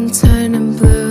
and turning blue.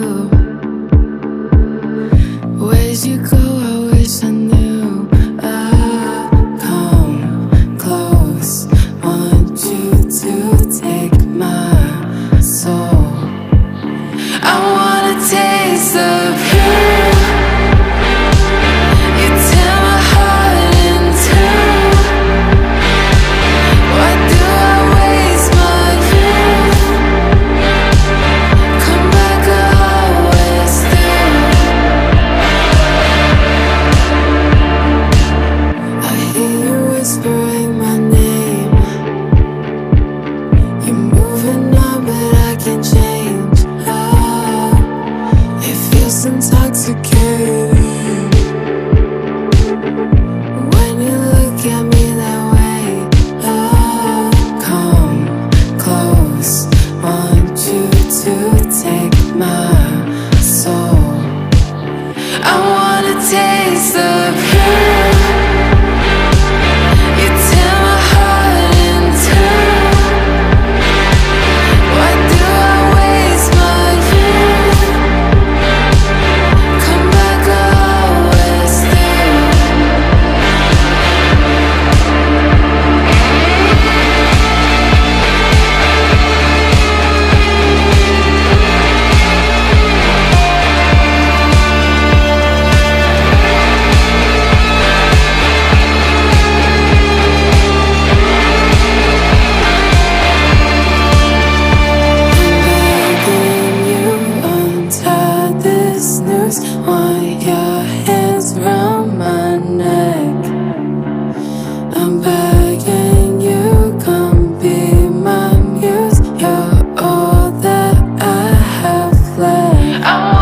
my soul. I wanna taste the Oh.